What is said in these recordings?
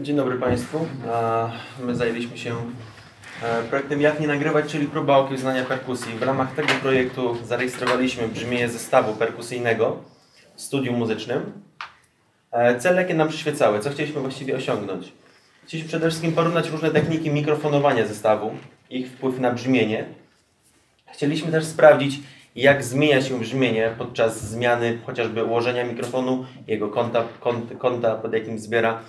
Dzień dobry Państwu. My zajęliśmy się e, projektem Jak nie nagrywać, czyli próba okiełznania perkusji. W ramach tego projektu zarejestrowaliśmy brzmienie zestawu perkusyjnego w studium muzycznym. E, cele jakie nam przyświecały, co chcieliśmy właściwie osiągnąć? Chcieliśmy przede wszystkim porównać różne techniki mikrofonowania zestawu, ich wpływ na brzmienie. Chcieliśmy też sprawdzić, jak zmienia się brzmienie podczas zmiany chociażby ułożenia mikrofonu, jego kąta, kąt, kąta pod jakim zbiera.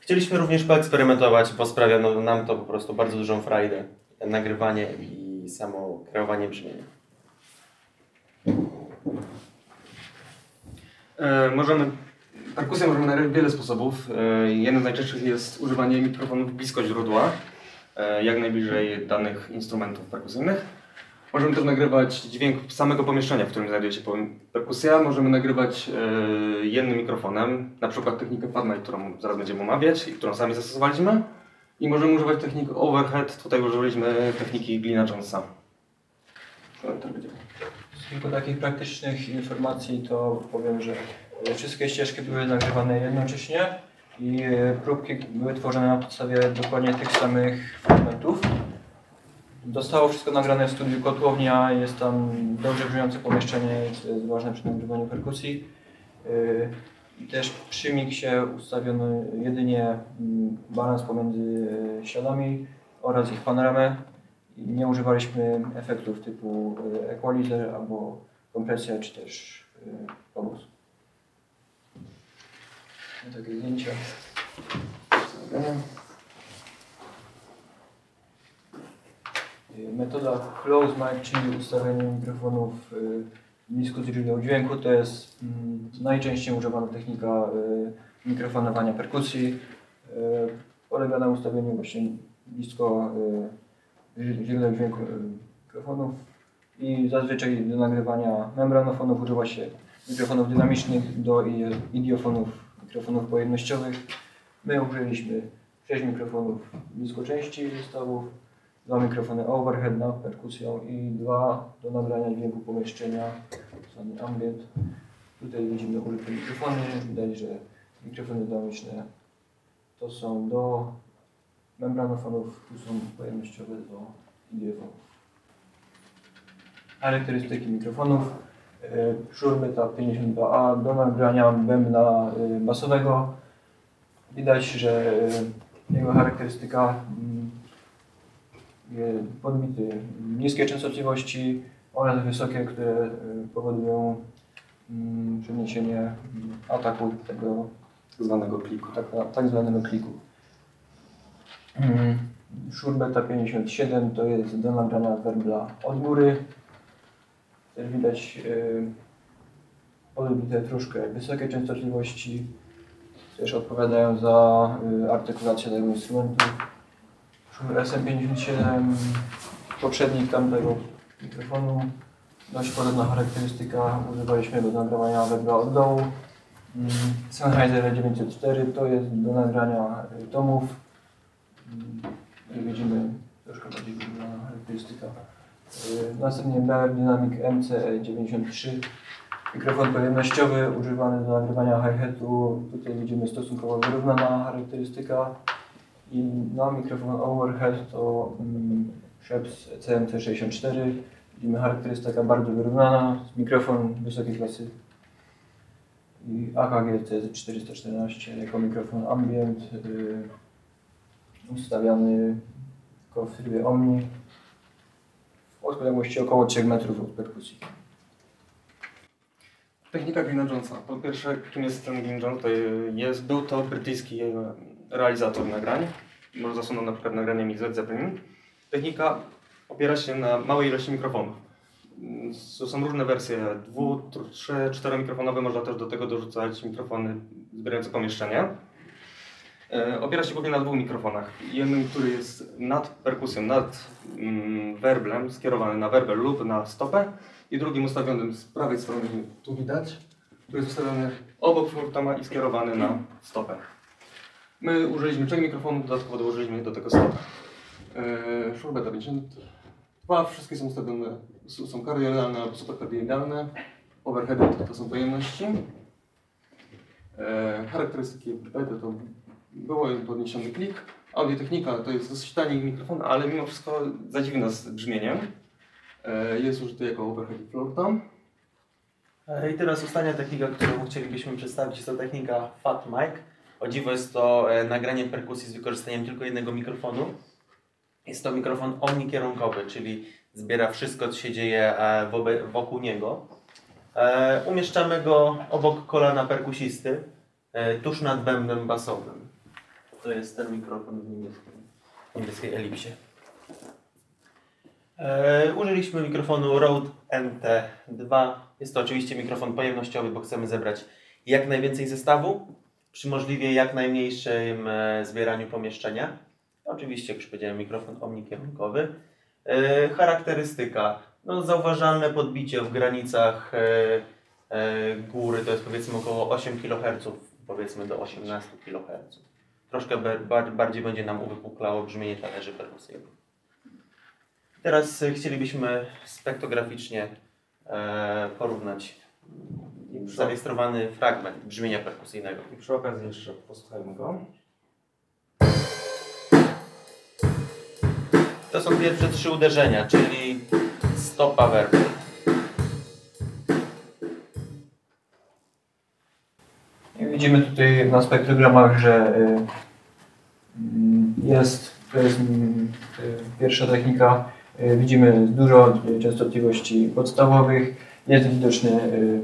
Chcieliśmy również poeksperymentować, bo sprawia no, nam to po prostu bardzo dużą frajdę, nagrywanie i samo kreowanie brzmienia. E, możemy, perkusję możemy nagrać w wiele sposobów. E, jednym z najczęstszych jest używanie mikrofonów blisko źródła, e, jak najbliżej danych instrumentów perkusyjnych. Możemy też nagrywać dźwięk samego pomieszczenia, w którym znajduje się perkusja. Możemy nagrywać e, jednym mikrofonem, na przykład technikę Fatmate, którą zaraz będziemy omawiać i którą sami zastosowaliśmy. I możemy używać techniki overhead, tutaj użyliśmy techniki Glina Jonesa. Kilku takich praktycznych informacji to powiem, że wszystkie ścieżki były nagrywane jednocześnie i e, próbki były tworzone na podstawie dokładnie tych samych fragmentów. Zostało wszystko nagrane w studiu Kotłownia, jest tam dobrze brzmiące pomieszczenie, jest ważne przy nagrywaniu perkusji. Y, I też przy miksie ustawiono jedynie mm, balans pomiędzy y, śladami oraz ich panoramę. Nie używaliśmy efektów typu y, equalizer albo kompresja czy też obóz. Takie zdjęcia. Metoda close mic, czyli ustawienie mikrofonów y, blisko źródeł dźwięku, to jest mm, najczęściej używana technika y, mikrofonowania perkusji. Y, polega na ustawieniu właśnie blisko źródeł dźwięku mikrofonów i zazwyczaj do nagrywania membranofonów używa się mikrofonów dynamicznych, do idiofonów, mikrofonów pojemnościowych. My użyliśmy 6 mikrofonów blisko części zestawów dwa mikrofony overhead na perkusją i dwa do nagrania dźwięku pomieszczenia, zwany ambient. Tutaj widzimy użyte mikrofony, widać, że mikrofony dynamiczne to są do membranofonów, tu są pojemnościowe do idiofonów. Charakterystyki mikrofonów. Shure Beta 52A do nagrania bębna y, basowego. Widać, że y, jego charakterystyka podbity niskie częstotliwości oraz wysokie, które e, powodują mm, przeniesienie mm, ataku tego zwanego kliku. Tak, tak zwanego kliku. Shure Beta 57 to jest do nagrania werbla od góry. Też widać podbite troszkę wysokie częstotliwości. Też odpowiadają za e, artykulację tego instrumentu. SM57, poprzednik tamtego mikrofonu, dość podobna charakterystyka, używaliśmy do nagrywania webra od dołu. Mm, Sennheiser 904 to jest do nagrania y, tomów. Jak mm, widzimy, troszkę bardziej wyglądana charakterystyka. Y, następnie Bear Dynamic MC93, mikrofon pojemnościowy używany do nagrywania hi-hatu. Tutaj widzimy stosunkowo wyrównana charakterystyka. I na mikrofon overhead to um, Sheps CMT64. Widzimy charakterystyka bardzo wyrównana, mikrofon wysokiej klasy. I AKG CZ414 jako mikrofon ambient yy, ustawiany tylko w trybie Omni w odległości około 3 metrów od perkusji. Technika Glina. Po pierwsze, kim jest ten Glyn jest, był to brytyjski realizator nagrań. Może zasunął na przykład nagraniem z Zeppelin. Technika opiera się na małej ilości mikrofonów. Są różne wersje, dwu, trzy, czteromikrofonowe, można też do tego dorzucać mikrofony zbierające pomieszczenie. E, opiera się głównie na dwóch mikrofonach. Jednym, który jest nad perkusją, nad mm, werblem, skierowany na werbel lub na stopę i drugim ustawionym z prawej strony, tu widać, który jest ustawiony obok furtama i skierowany na stopę. My użyliśmy trzech mikrofonów, dodatkowo dołożyliśmy do tego stopa. Eee, Shurbeta 52, wszystkie są ustawione, są kardioidalne albo superkardioidalne. Overheady to, to są pojemności. Eee, charakterystyki beta to Było podniesiony klik. Audiotechnika to jest dosyć tani mikrofon, ale mimo wszystko zadziwi nas brzmieniem. E, Jest użyty jako overhead floor tom. E, I teraz ostatnia technika, którą chcielibyśmy przedstawić, jest to technika Fat Mic. O dziwo jest to e, nagranie perkusji z wykorzystaniem tylko jednego mikrofonu. Jest to mikrofon omnikierunkowy, czyli zbiera wszystko, co się dzieje e, wokół niego. E, Umieszczamy go obok kolana perkusisty, tuż nad bębnem basowym. To jest ten mikrofon w niebieskim, niebieskiej elipsie. Użyliśmy mikrofonu Rode NT2. Jest to oczywiście mikrofon pojemnościowy, bo chcemy zebrać jak najwięcej zestawu przy możliwie jak najmniejszym e, zbieraniu pomieszczenia. Oczywiście, jak już powiedziałem, mikrofon omnikierunkowy. E, charakterystyka. No, zauważalne podbicie w granicach e, góry to jest powiedzmy około 8 kHz, powiedzmy do 18 kHz. Troszkę bar- bar- bardziej będzie nam uwypuklało brzmienie talerzy perkusyjnych. Teraz chcielibyśmy spektrograficznie porównać zarejestrowany fragment brzmienia perkusyjnego. I przy okazji jeszcze posłuchajmy go. To są pierwsze trzy uderzenia, czyli stopa werby. I widzimy tutaj na spektrogramach, że y, mm, jest, to jest y, pierwsza technika. Y, Widzimy dużo y, częstotliwości podstawowych. Jest widoczny y,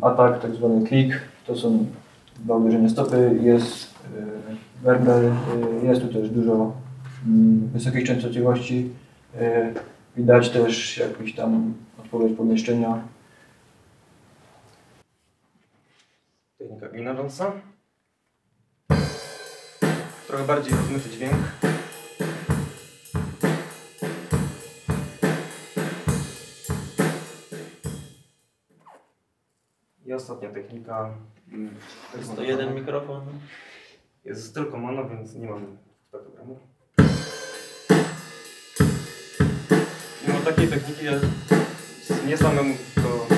atak, tak zwany klik. To są dwa uderzenia stopy. Jest y, werbel, y, jest tu też dużo mm, wysokiej częstotliwości. Y, Widać też jakąś tam odpowiedź pomieszczenia. Technika Glina Jonesa. Trochę bardziej rozmyty dźwięk. I ostatnia technika. mm, Jest to jeden mikrofon. Jest tylko mono, więc nie mam spektrogramu. Mimo takiej techniki ja mnie samemu to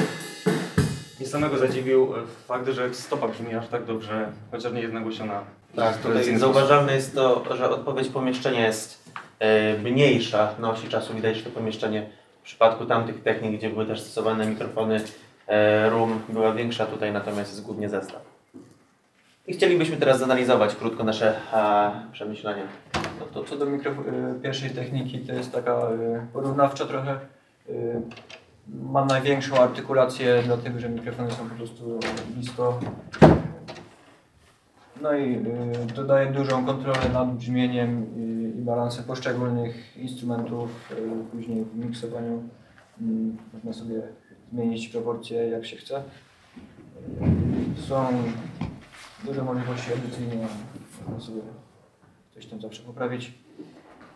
mnie samego zadziwił e, fakt, że stopa brzmi aż tak dobrze, chociaż nie jest nagłośniona. Tak, tutaj zauważalne jest to, że odpowiedź pomieszczenia jest e, mniejsza na osi czasu. Widać, że to pomieszczenie w przypadku tamtych technik, gdzie były też stosowane mikrofony e, room, była większa tutaj, natomiast jest głównie zestaw. I chcielibyśmy teraz zanalizować krótko nasze e, przemyślenia. No to co do y, pierwszej techniki, to jest taka porównawcza trochę. Y, Ma największą artykulację, dlatego że mikrofony są po prostu blisko. No i y, dodaje dużą kontrolę nad brzmieniem y, i balansem poszczególnych instrumentów. Później w miksowaniu y, można sobie zmienić proporcje jak się chce. Są duże możliwości edycyjne, można sobie coś tam zawsze poprawić.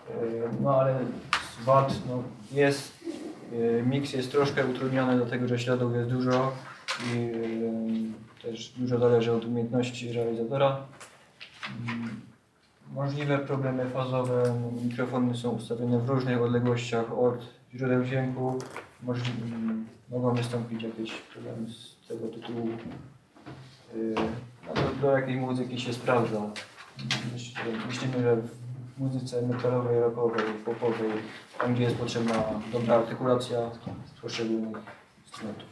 Yy, No ale wad no, jest, yy, miks jest troszkę utrudniony dlatego, że śladów jest dużo i yy, też dużo zależy od umiejętności realizatora. Yy, Możliwe problemy fazowe, no, mikrofony są ustawione w różnych odległościach od źródeł dźwięku. Możli, yy, mogą wystąpić jakieś problemy z tego tytułu. Yy, No, do, do jakiej muzyki się sprawdza. Myślimy, że w muzyce metalowej, rockowej, popowej, tam gdzie jest potrzebna dobra artykulacja poszczególnych instrumentów.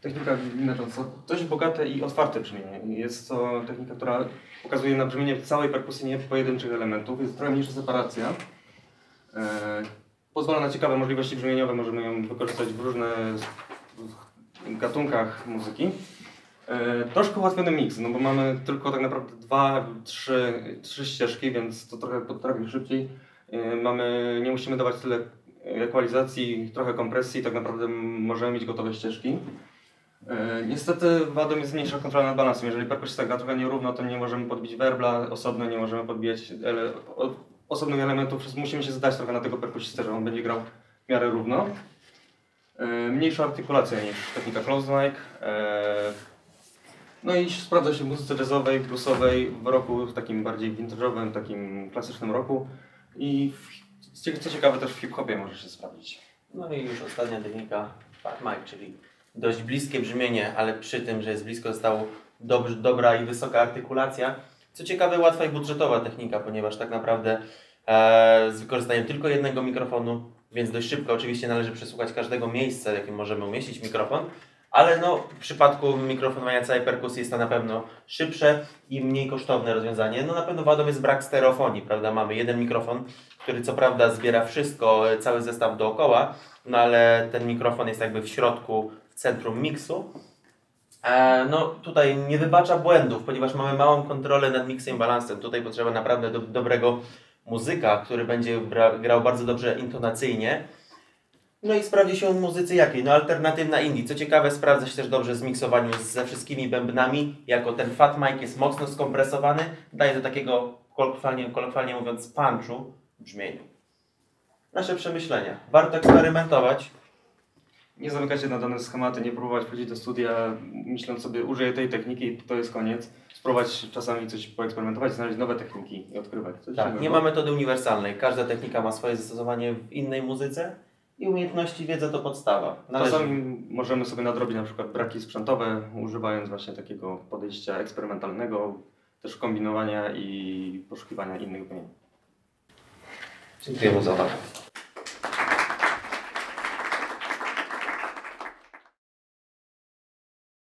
Technika Jonesa dość bogate i otwarte brzmienie. Jest to technika, która pokazuje na brzmienie całej perkusji, nie pojedynczych elementów. Jest trochę mniejsza separacja. Pozwala na ciekawe możliwości brzmieniowe. Możemy ją wykorzystać w różnych gatunkach muzyki. E, troszkę ułatwiony miks, no bo mamy tylko tak naprawdę dwa, trzy, trzy ścieżki, więc to trochę potrafi szybciej. E, mamy, nie musimy dawać tyle ekwalizacji, trochę kompresji, tak naprawdę możemy mieć gotowe ścieżki. E, Niestety wadą jest mniejsza kontrola nad balansem. Jeżeli perkusista gra trochę nierówno, to nie możemy podbić werbla osobno, nie możemy podbijać osobnych elementów. Musimy się zdać trochę na tego perkusistę, że on będzie grał w miarę równo. E, Mniejsza artykulacja niż technika close mic. E, No i sprawdza się w muzyce jazzowej, bluesowej, w roku takim bardziej vintage'owym, takim klasycznym roku. I co ciekawe też w hip-hopie może się sprawdzić. No i już ostatnia technika Fat Mic, czyli dość bliskie brzmienie, ale przy tym, że jest blisko zostało dobrze, dobra i wysoka artykulacja. Co ciekawe, łatwa i budżetowa technika, ponieważ tak naprawdę e, z wykorzystaniem tylko jednego mikrofonu, więc dość szybko oczywiście należy przesłuchać każdego miejsca, w jakim możemy umieścić mikrofon, ale no, w przypadku mikrofonowania całej perkusji jest to na pewno szybsze i mniej kosztowne rozwiązanie. No na pewno wadą jest brak stereofonii, prawda? Mamy jeden mikrofon, który co prawda zbiera wszystko, e, cały zestaw dookoła, no ale ten mikrofon jest jakby w środku, w centrum miksu. E, no tutaj nie wybacza błędów, ponieważ mamy małą kontrolę nad miksem i balansem. Tutaj potrzeba naprawdę do, dobrego muzyka, który będzie grał bardzo dobrze intonacyjnie. No i sprawdzi się muzyce jakiej? No alternatywna indie. Co ciekawe, sprawdza się też dobrze w zmiksowaniu ze wszystkimi bębnami, jako ten fat mic jest mocno skompresowany, daje do takiego, kolokwialnie, kolokwialnie mówiąc, punchu brzmieniu. Nasze przemyślenia. Warto eksperymentować. Nie zamykać się na dane schematy, nie próbować wchodzić do studia myśląc sobie użyję tej techniki i to jest koniec. Spróbować czasami coś poeksperymentować, znaleźć nowe techniki i odkrywać coś Tak, nie ma metody uniwersalnej. Każda technika ma swoje zastosowanie w innej muzyce i umiejętności, wiedza to podstawa. Należy... Czasami możemy sobie nadrobić na przykład braki sprzętowe, używając właśnie takiego podejścia eksperymentalnego, też kombinowania i poszukiwania innych brzmień. Dziękujemy za uwagę.